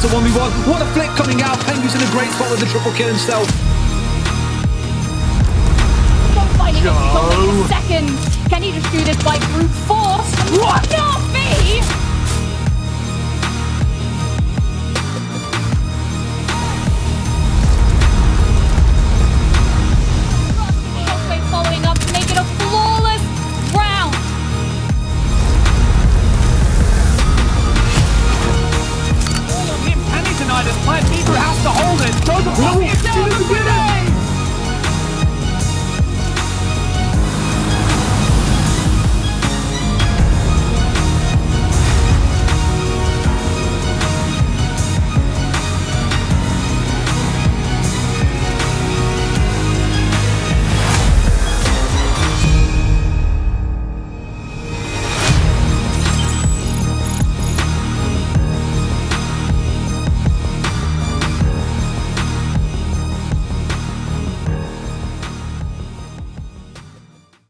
chance at 1v1. What a flick coming out. Pengu's in a great spot with the triple kill himself. Not finding a second. Can he just do this by brute force? What? No! Louis